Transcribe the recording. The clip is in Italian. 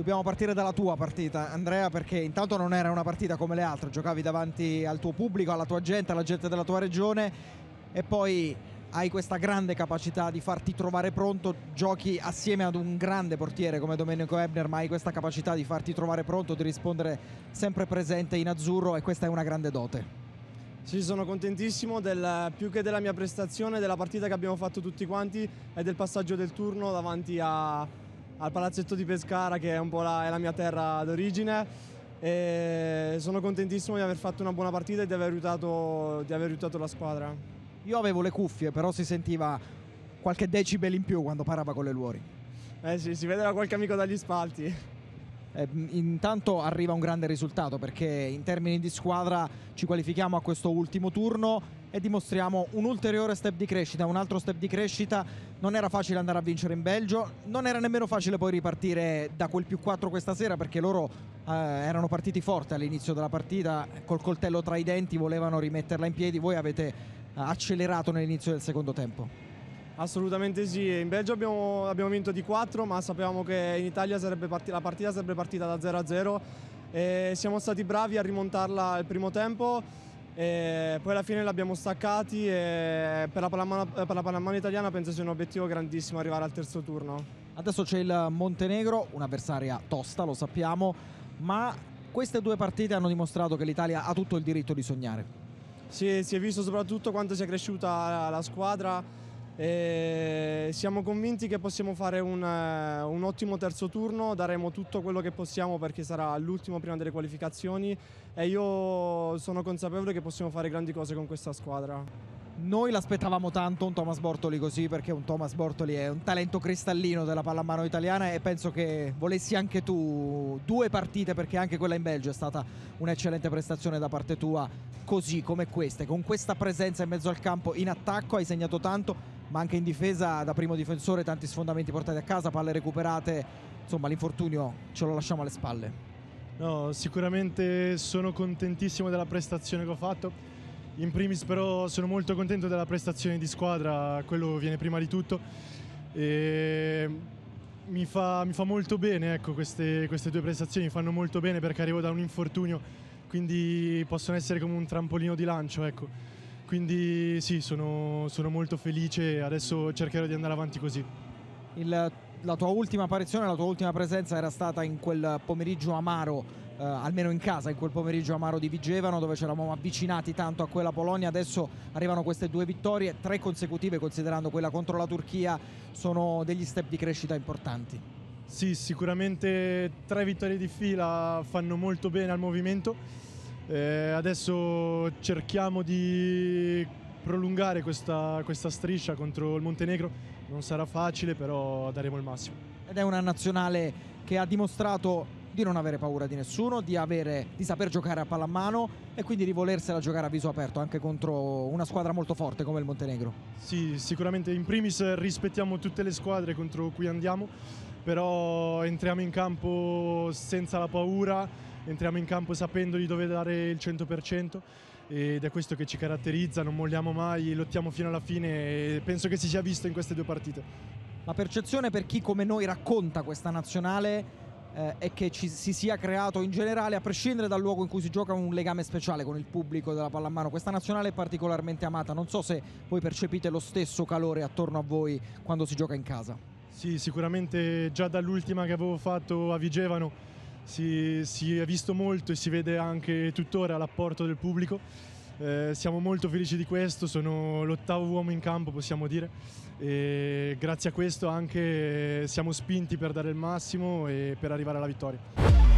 Dobbiamo partire dalla tua partita, Andrea, perché intanto non era una partita come le altre, giocavi davanti al tuo pubblico, alla tua gente, alla gente della tua regione e poi hai questa grande capacità di farti trovare pronto, giochi assieme ad un grande portiere come Domenico Ebner, ma hai questa capacità di farti trovare pronto, di rispondere sempre presente in azzurro e questa è una grande dote. Sì, sono contentissimo del, più che della mia prestazione, della partita che abbiamo fatto tutti quanti e del passaggio del turno davanti a, al palazzetto di Pescara che è un po' la, è la mia terra d'origine. E sono contentissimo di aver fatto una buona partita e di aver aiutato, di aver aiutato la squadra. Io avevo le cuffie, però si sentiva qualche decibel in più quando parava con le Luori. Eh sì, si vedeva qualche amico dagli spalti. Eh, intanto arriva un grande risultato perché in termini di squadra ci qualifichiamo a questo ultimo turno e dimostriamo un ulteriore step di crescita, un altro step di crescita. Non era facile andare a vincere in Belgio, non era nemmeno facile poi ripartire da quel più 4 questa sera perché loro eh, erano partiti forte all'inizio della partita, col coltello tra i denti volevano rimetterla in piedi, voi avete eh, accelerato nell'inizio del secondo tempo. Assolutamente sì, in Belgio abbiamo, abbiamo vinto di 4 ma sapevamo che in Italia partita, la partita sarebbe partita da 0 a 0 e siamo stati bravi a rimontarla il primo tempo e poi alla fine l'abbiamo staccati e per la, pallamano, per la pallamano italiana penso sia un obiettivo grandissimo arrivare al terzo turno. Adesso c'è il Montenegro, un'avversaria tosta, lo sappiamo, ma queste due partite hanno dimostrato che l'Italia ha tutto il diritto di sognare. Sì, si è visto soprattutto quanto sia cresciuta la squadra e siamo convinti che possiamo fare un, eh, un, ottimo terzo turno, daremo tutto quello che possiamo perché sarà l'ultimo prima delle qualificazioni e io sono consapevole che possiamo fare grandi cose con questa squadra. Noi l'aspettavamo tanto un Thomas Bortoli così perché un Thomas Bortoli è un talento cristallino della pallamano italiana e penso che volessi anche tu due partite perché anche quella in Belgio è stata un'eccellente prestazione da parte tua così come queste, con questa presenza in mezzo al campo in attacco hai segnato tanto ma anche in difesa da primo difensore tanti sfondamenti portati a casa, palle recuperate, insomma l'infortunio ce lo lasciamo alle spalle. No, sicuramente sono contentissimo della prestazione che ho fatto. In primis però sono molto contento della prestazione di squadra, quello viene prima di tutto. E mi fa, mi fa molto bene, ecco, queste, queste due prestazioni mi fanno molto bene perché arrivo da un infortunio, quindi possono essere come un trampolino di lancio. Ecco. Quindi sì, sono, sono molto felice e adesso cercherò di andare avanti così. Il, la tua ultima apparizione, la tua ultima presenza era stata in quel pomeriggio amaro, eh, almeno in casa, in quel pomeriggio amaro di Vigevano dove ci eravamo avvicinati tanto a quella Polonia. Adesso arrivano queste due vittorie, tre consecutive considerando quella contro la Turchia, sono degli step di crescita importanti. Sì, sicuramente tre vittorie di fila fanno molto bene al movimento eh, adesso cerchiamo di prolungare questa, questa striscia contro il Montenegro, non sarà facile però daremo il massimo. Ed è una nazionale che ha dimostrato di non avere paura di nessuno, di, avere, di, saper giocare a pallamano e quindi di volersela giocare a viso aperto anche contro una squadra molto forte come il Montenegro. Sì, sicuramente in primis rispettiamo tutte le squadre contro cui andiamo, però entriamo in campo senza la paura entriamo in campo sapendo di dover dare il 100% ed è questo che ci caratterizza, non molliamo mai, lottiamo fino alla fine e penso che si sia visto in queste due partite. La percezione per chi come noi racconta questa nazionale eh, è che ci, si sia creato in generale, a prescindere dal luogo in cui si gioca, un legame speciale con il pubblico della pallamano. Questa nazionale è particolarmente amata, non so se voi percepite lo stesso calore attorno a voi quando si gioca in casa. Sì, sicuramente già dall'ultima che avevo fatto a Vigevano si, si, è visto molto e si vede anche tuttora l'apporto del pubblico. Eh, siamo molto felici di questo, sono l'ottavo uomo in campo possiamo dire e grazie a questo anche siamo spinti per dare il massimo e per arrivare alla vittoria.